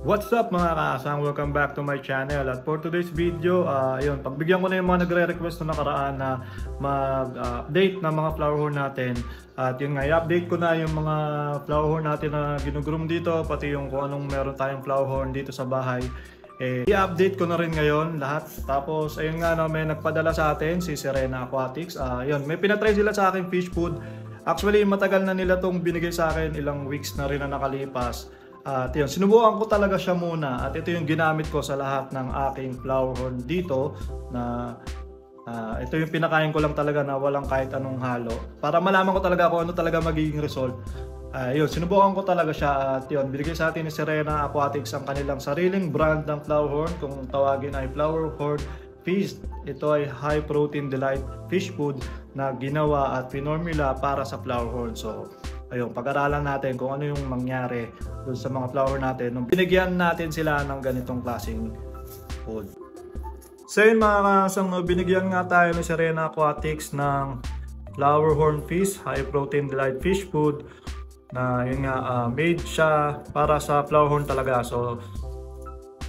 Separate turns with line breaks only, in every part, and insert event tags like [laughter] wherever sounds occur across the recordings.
What's up mga kaasang? Welcome back to my channel. At for today's video, uh, yun, pagbigyan ko na yung mga nagre-request na nakaraan na mag-update uh, ng mga flower horn natin. At yun nga, i-update ko na yung mga flower horn natin na ginugroom dito, pati yung kung anong meron tayong flower horn dito sa bahay. Eh, i-update ko na rin ngayon lahat. Tapos, ayun nga, no, may nagpadala sa atin, si Serena Aquatics. Uh, yun, may pinatry sila sa akin fish food. Actually, matagal na nila tong binigay sa akin, ilang weeks na rin na nakalipas. At yun, sinubukan ko talaga siya muna at ito yung ginamit ko sa lahat ng aking flower horn dito na uh, ito yung pinakain ko lang talaga na walang kahit anong halo para malaman ko talaga kung ano talaga magiging result. Uh, yun, sinubukan ko talaga siya at yun, binigay sa atin ni Serena Aquatics ang kanilang sariling brand ng flower horn kung tawagin ay flower horn feast. Ito ay high protein delight fish food na ginawa at pinormula para sa flower horn. So, ayun, pag-aralan natin kung ano yung mangyari dun sa mga flower natin nung binigyan natin sila ng ganitong klaseng food. So yun mga kasang, binigyan nga tayo ni Serena Aquatics ng flower horn fish, high protein delight fish food na yun nga, uh, made siya para sa flower horn talaga. So,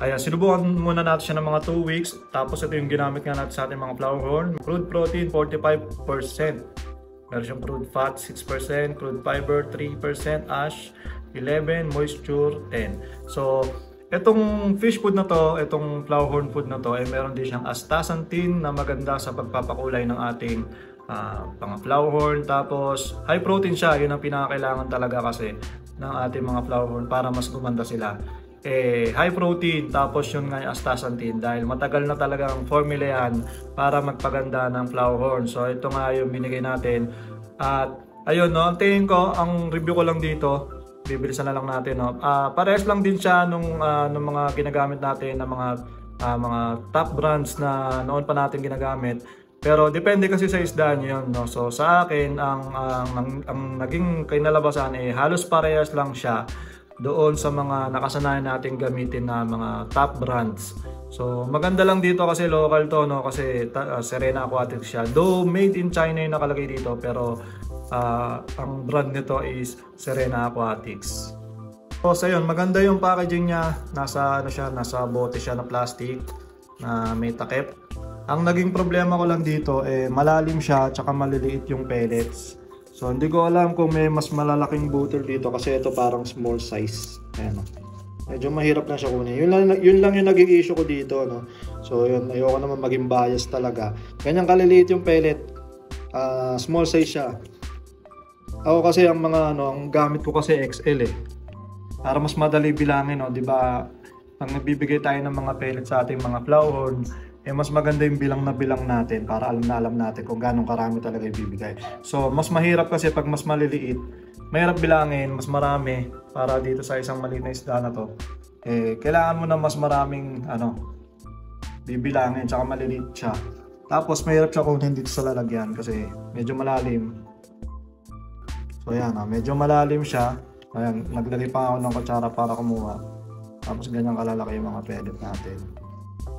ayan, sinubukan muna natin siya ng mga 2 weeks. Tapos ito yung ginamit nga natin sa ating mga flower horn. Crude protein, 45%. Meron siyang crude fat 6%, crude fiber 3%, ash 11, moisture 10. So, itong fish food na to, itong flower horn food na to, ay meron din siyang astaxanthin na maganda sa pagpapakulay ng ating uh, pang flower horn. Tapos, high protein siya. Yun ang pinakakailangan talaga kasi ng ating mga flower horn para mas gumanda sila eh, high protein tapos yun nga yung astaxanthin dahil matagal na talagang formula yan para magpaganda ng flower horn. So ito nga yung binigay natin at ayun no, ang tingin ko, ang review ko lang dito, bibilisan na lang natin no. Uh, parehas lang din siya nung, uh, nung mga ginagamit natin ng mga uh, mga top brands na noon pa natin ginagamit. Pero depende kasi sa isda niyo no. So sa akin ang ang, ang, ang naging kinalabasan eh halos parehas lang siya doon sa mga nakasanayan natin gamitin na mga top brands. So maganda lang dito kasi local to no kasi uh, Serena Aquatics siya. Though made in China yung nakalagay dito pero uh, ang brand nito is Serena Aquatics. So sa yun, maganda yung packaging niya. Nasa ano siya, nasa bote siya na plastic na may takip. Ang naging problema ko lang dito eh malalim siya at maliliit yung pellets. So hindi ko alam kung may mas malalaking bottle dito kasi ito parang small size. Ayan o. Medyo mahirap na siya kunin. Yun lang, yun lang yung naging issue ko dito. No? So yun, ayoko naman maging bias talaga. Ganyan kaliliit yung pellet. Uh, small size siya. Ako kasi ang mga ano, ang gamit ko kasi XL eh. Para mas madali bilangin, no, 'di ba? Pag nagbibigay tayo ng mga pellet sa ating mga flower eh mas maganda yung bilang na bilang natin para alam na alam natin kung gano'ng karami talaga ibibigay. So, mas mahirap kasi pag mas maliliit, mahirap bilangin, mas marami para dito sa isang maliit na isda na to. Eh, kailangan mo na mas maraming ano, bibilangin, tsaka maliliit siya. Tapos, mahirap siya kunin dito sa lalagyan kasi medyo malalim. So, yan, ah, medyo malalim siya. Ayan, naglagay pa ako ng kutsara para kumuha. Tapos, ganyan kalalaki yung mga pellet natin.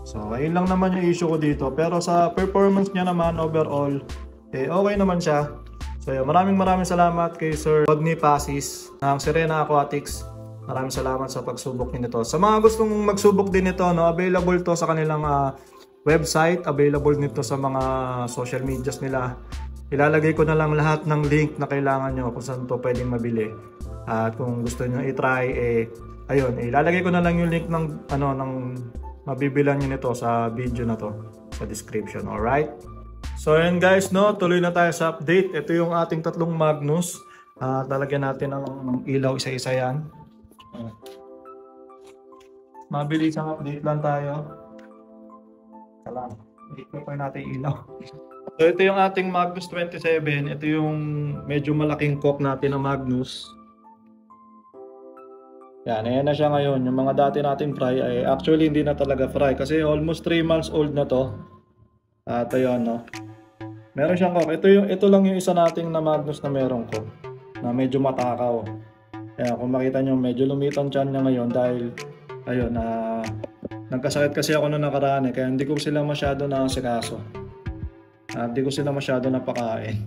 So, ayun lang naman yung issue ko dito. Pero sa performance niya naman overall, eh, okay naman siya. So, yun, maraming maraming salamat kay Sir Rodney Pasis ng Serena Aquatics. Maraming salamat sa pagsubok nito. Sa mga gustong magsubok din ito, no, available to sa kanilang uh, website, available nito sa mga social medias nila. Ilalagay ko na lang lahat ng link na kailangan nyo kung saan to pwedeng mabili. At kung gusto nyo i-try, eh, ayun, ilalagay ko na lang yung link ng, ano, ng mabibilan nyo nito sa video na to sa description, alright? So ayan guys, no, tuloy na tayo sa update. Ito yung ating tatlong Magnus. Uh, talagyan natin ng, ng ilaw isa-isa yan. Uh, mabilis ang update lang tayo. Kalang, i-prepare natin ilaw. So ito yung ating Magnus 27. Ito yung medyo malaking cock natin na Magnus. Yan, ayan na siya ngayon. Yung mga dati nating fry ay actually hindi na talaga fry kasi almost 3 months old na to. At ayun, no. Meron siyang cock. Ito, yung, ito lang yung isa nating na Magnus na meron ko. Na medyo matakaw. Kaya kung makita nyo, medyo lumitan chan niya ngayon dahil ayun, na uh, nagkasakit kasi ako noong nakaraan eh. Kaya hindi ko sila masyado na sikaso. At hindi ko sila masyado napakain.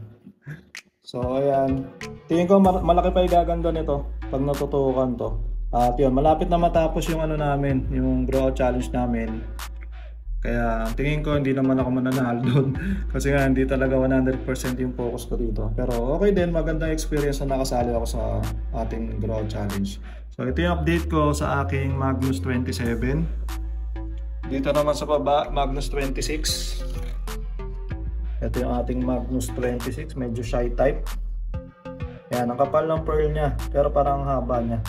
[laughs] So ayan. Tingin ko malaki pa yung gaganda nito pag natutukan to. At yun, malapit na matapos yung ano namin, yung out challenge namin. Kaya tingin ko hindi naman ako mananalo [laughs] doon kasi nga hindi talaga 100% yung focus ko dito. Pero okay din, magandang experience na nakasali ako sa ating grow challenge. So ito yung update ko sa aking Magnus 27. Dito naman sa baba, Magnus 26. Ito yung ating Magnus 26, medyo shy type. Yan, ang kapal ng pearl niya, pero parang haba niya.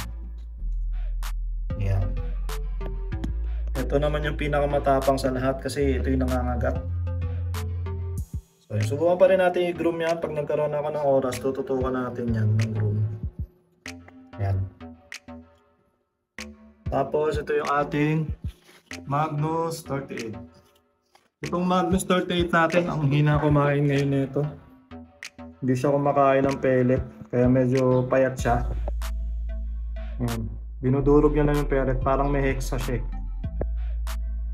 Ito naman yung pinakamatapang sa lahat kasi ito yung nangangagat. So, subukan pa rin natin i-groom yan. Pag nagkaroon ako ng oras, tututukan natin yan ng groom. Yan. Tapos, ito yung ating Magnus 38. Itong Magnus 38 natin, ang hina kumain ngayon nito. Hindi siya kumakain ng pellet, kaya medyo payat siya. Hmm. Binudurog niya na yung pellet, parang may hexa siya.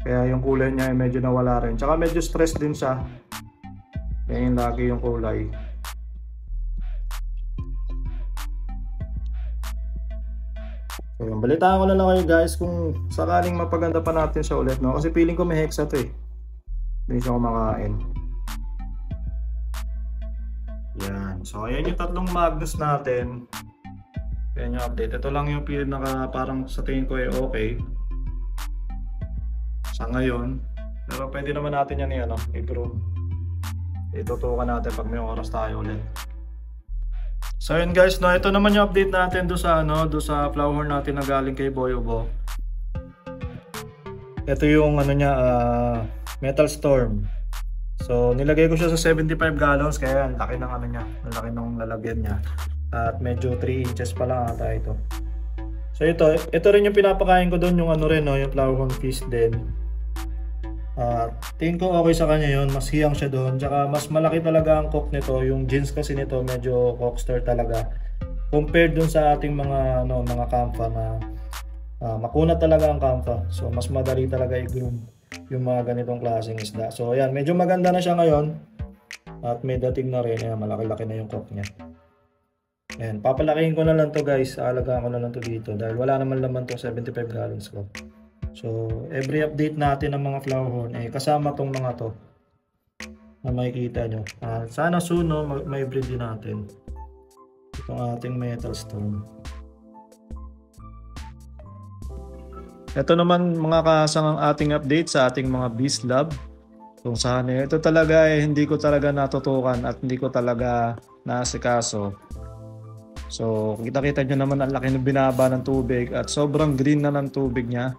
Kaya yung kulay niya ay medyo nawala rin. Tsaka medyo stress din siya. Kaya yung lagi yung kulay. So, yun. balitaan ko na lang kayo guys kung sakaling mapaganda pa natin siya ulit. No? Kasi feeling ko may hexa to eh. Hindi siya kumakain. Yan. So, ayan yung tatlong Magnus natin. Ayan yung update. Ito lang yung pinaka parang sa tingin ko ay okay. Sa ngayon. Pero pwede naman natin yan yan, no? i-groom. Itutukan natin pag may oras tayo ulit. So yun guys, no, ito naman yung update natin do sa ano, do sa flower natin na galing kay Boyobo. Ito yung ano niya, uh, Metal Storm. So nilagay ko siya sa 75 gallons kaya ang laki ng ano niya, ang laki ng lalagyan niya. At medyo 3 inches pa lang ata ito. So ito, ito rin yung pinapakain ko doon yung ano rin no, yung flower horn fish din. Uh, tingin ko okay sa kanya yon mas hiyang siya doon. Tsaka mas malaki talaga ang cock nito. Yung jeans kasi nito medyo cockster talaga. Compared dun sa ating mga ano mga kampa na uh, makuna talaga ang kampa so mas madali talaga i-groom yung mga ganitong klaseng isda. So ayan. Medyo maganda na siya ngayon. At may dating na rin. Ayan, malaki-laki na yung cock niya. Ayan papalakihin ko na lang to guys. Aalagaan ko na lang to dito. Dahil wala naman laman to. 75 gallons ko So, every update natin ng mga flower horn, eh, kasama tong mga to na makikita nyo. Uh, sana soon, no, may breed din natin. Itong ating metal stone. Ito naman mga kasangang ating update sa ating mga beast lab. Kung saan eh, ito talaga eh, hindi ko talaga natutukan at hindi ko talaga naasikaso. So, kita-kita nyo naman ang laki ng binaba ng tubig at sobrang green na ng tubig niya.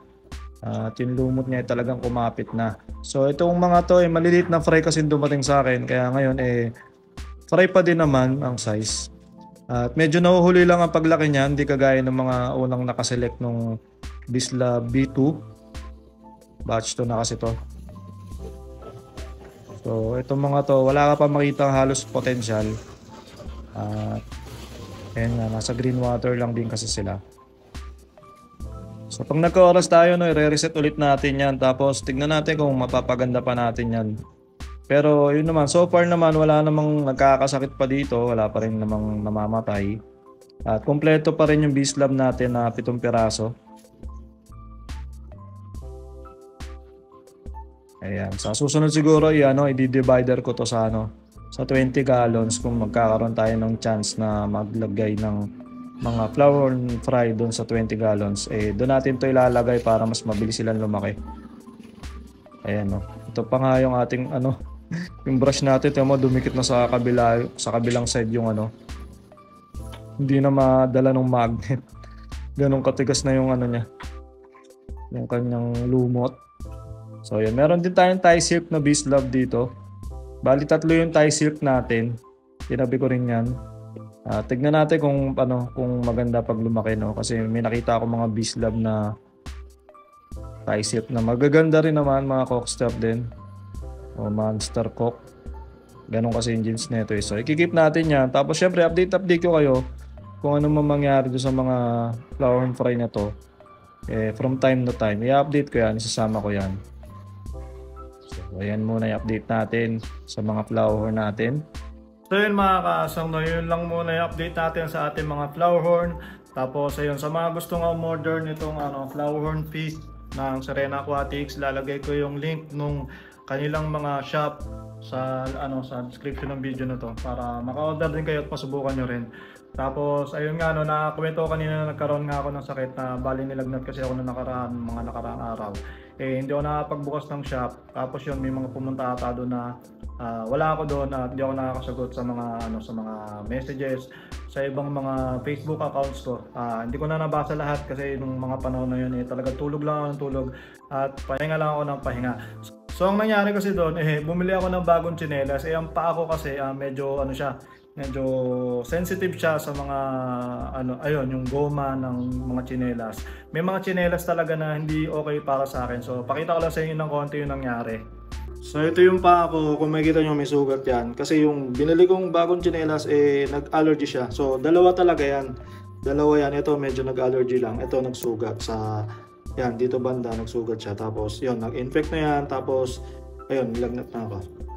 At yung lumot niya ay talagang kumapit na. So itong mga to ay eh, maliliit na fry kasi dumating sa akin. Kaya ngayon eh fry pa din naman ang size. At medyo nahuhuli lang ang paglaki niya. Hindi kagaya ng mga unang nakaselect nung Bisla B2. Batch to na kasi to. So itong mga to wala ka pa makita halos potential. At Ayan nga, nasa green water lang din kasi sila. So pag nagka-oras tayo, no, i-reset ulit natin yan. Tapos tignan natin kung mapapaganda pa natin yan. Pero yun naman, so far naman wala namang nagkakasakit pa dito. Wala pa rin namang namamatay. At kompleto pa rin yung beast lab natin na pitong piraso. Ayan. Sa susunod siguro, yan, no, i-divider ko to sa ano, sa 20 gallons kung magkakaroon tayo ng chance na maglagay ng mga flour fry doon sa 20 gallons, eh doon natin to ilalagay para mas mabilis silang lumaki. Ayan no. Ito pa nga yung ating ano, [laughs] yung brush natin, mo dumikit na sa kabila sa kabilang side yung ano. Hindi na madala ng magnet. [laughs] Ganong katigas na yung ano niya. Yung kanyang lumot. So yun, meron din tayong tie silk na beast love dito. Bali tatlo yung tie silk natin. Tinabi ko rin yan. Uh, tignan natin kung ano kung maganda pag lumaki no? Kasi may nakita ako mga beast lab na tie na magaganda rin naman mga cockstop din. O monster cock. Ganun kasi yung jeans nito eh. so ikikip natin yan. Tapos syempre update update ko kayo kung ano man mangyari do sa mga flower and fry na to eh, from time to time. I-update ko yan isasama ko yan. So ayan muna i-update natin sa mga flower natin So yun mga kaasang, no, yun lang muna yung update natin sa ating mga flower horn. Tapos ayun, sa mga gusto nga umorder nitong ano, flowerhorn fish ng Serena Aquatics, lalagay ko yung link nung kanilang mga shop sa ano sa description ng video na to para maka-order din kayo at masubukan nyo rin. Tapos ayun nga no, nakakwento kanina na nagkaroon nga ako ng sakit na bali nilagnat kasi ako na nakaraan mga nakaraang araw. Eh hindi ako nakapagbukas ng shop. Tapos yun may mga pumunta ata doon na ah, wala ako doon at hindi ako nakakasagot sa mga ano sa mga messages sa ibang mga Facebook accounts ko. Ah, hindi ko na nabasa lahat kasi nung mga panahon na yun eh talaga tulog lang ako ng tulog at pahinga lang ako ng pahinga. So ang nangyari kasi doon, eh, bumili ako ng bagong tsinelas. Eh, ang paa ko kasi ah, medyo ano siya, medyo sensitive siya sa mga ano ayun yung goma ng mga tsinelas. May mga tsinelas talaga na hindi okay para sa akin. So pakita ko lang sa inyo ng konti yung nangyari. So ito yung paa ko, kung makikita nyo may sugat yan. Kasi yung binili kong bagong tsinelas eh nag-allergy siya. So dalawa talaga yan. Dalawa yan. Ito medyo nag-allergy lang. Ito nagsugat sa yan dito banda nagsugat siya. Tapos yun nag-infect na yan. Tapos ayun nilagnat na ako.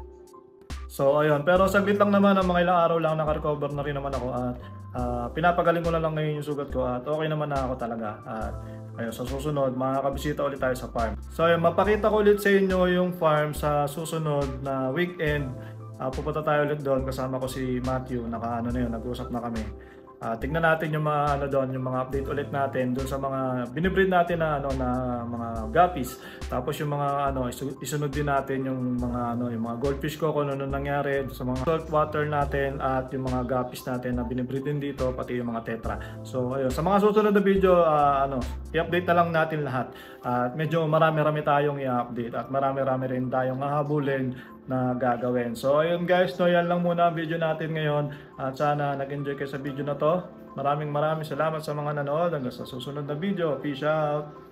So ayun, pero saglit lang naman, mga ilang araw lang naka-recover na rin naman ako at ah, pinapagaling ko na lang ngayon yung sugat ko at okay naman na ako talaga. At ayun, sa susunod, makakabisita ulit tayo sa farm. So ayun, mapakita ko ulit sa inyo yung farm sa susunod na weekend. Ah, pupunta tayo ulit doon kasama ko si Matthew, naka ano na yun, nag-usap na kami. Ah, tignan natin yung mga ano doon, yung mga update ulit natin doon sa mga binibreed natin na ano na mga guppies. Tapos yung mga ano isu- isunod din natin yung mga ano yung mga goldfish ko kung ano nang nangyari sa mga salt water natin at yung mga guppies natin na binibreed din dito pati yung mga tetra. So ayun, sa mga susunod na video ah, ano, i-update na lang natin lahat. At medyo marami-rami tayong i-update at marami-rami rin tayong hahabulin na gagawin. So ayun guys, no, yan lang muna ang video natin ngayon. At sana nag-enjoy kayo sa video na to. Maraming maraming salamat sa mga nanood. Hanggang sa susunod na video. Peace out!